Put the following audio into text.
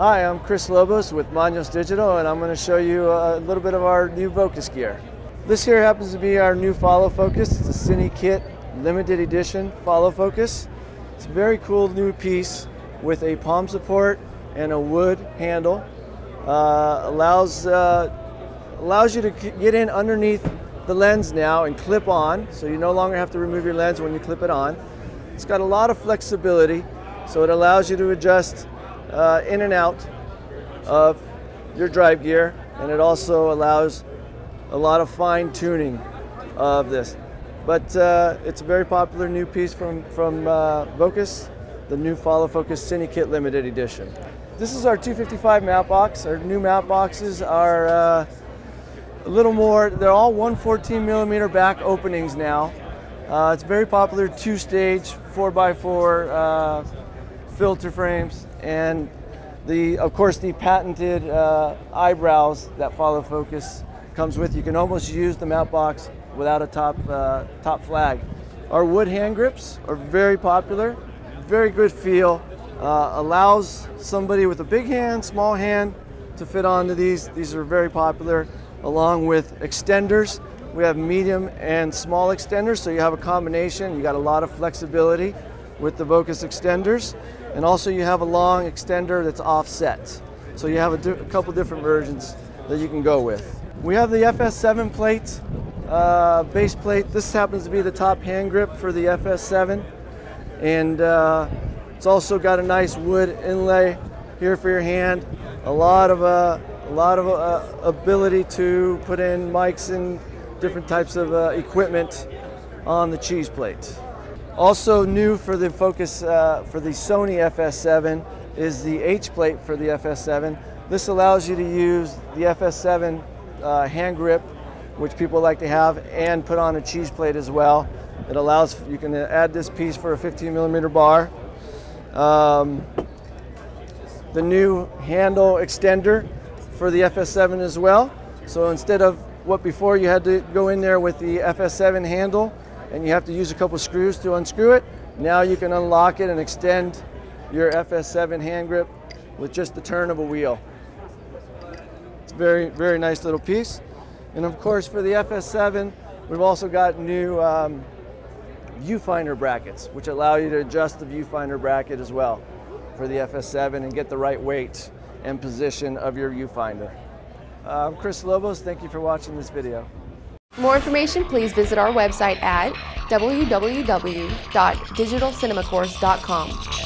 Hi, I'm Chris Lobos with Manios Digital and I'm going to show you a little bit of our new Vocas gear. This here happens to be our new follow focus. It's a Cine Kit limited edition follow focus. It's a very cool new piece with a palm support and a wood handle. Uh, allows, uh, allows you to get in underneath the lens now and clip on so you no longer have to remove your lens when you clip it on. It's got a lot of flexibility so it allows you to adjust uh, in and out of your drive gear and it also allows a lot of fine tuning of this. But uh, it's a very popular new piece from, from uh, Vocas, the new Follow Focus Cine Kit Limited Edition. This is our 255 matte box. Our new matte boxes are uh, a little more, they're all 114 millimeter back openings now. Uh, it's very popular two-stage 4x4 uh, filter frames and the, of course, the patented uh, eyebrows that follow focus comes with. You can almost use the matte box without a top, uh, top flag. Our wood hand grips are very popular, very good feel, uh, allows somebody with a big hand, small hand to fit onto these. These are very popular, along with extenders. We have medium and small extenders, so you have a combination. You got a lot of flexibility with the Vocas extenders. And also you have a long extender that's offset. So you have a, a couple different versions that you can go with. We have the FS7 plate, uh, base plate. This happens to be the top hand grip for the FS7. And uh, it's also got a nice wood inlay here for your hand. A lot of, uh, a lot of uh, ability to put in mics and different types of uh, equipment on the cheese plate. Also new for the Vocas uh, for the Sony FS7 is the H plate for the FS7. This allows you to use the FS7 uh, hand grip, which people like to have, and put on a cheese plate as well. It allows, you can add this piece for a 15 millimeter bar. Um, the new handle extender for the FS7 as well. So instead of what before you had to go in there with the FS7 handle, and you have to use a couple screws to unscrew it. Now you can unlock it and extend your FS7 hand grip with just the turn of a wheel. It's very, very nice little piece. And of course for the FS7, we've also got new um, viewfinder brackets, which allow you to adjust the viewfinder bracket as well for the FS7 and get the right weight and position of your viewfinder. Uh, I'm Chris Lobos, thank you for watching this video. More information, please visit our website at www.digitalcinemacourse.com.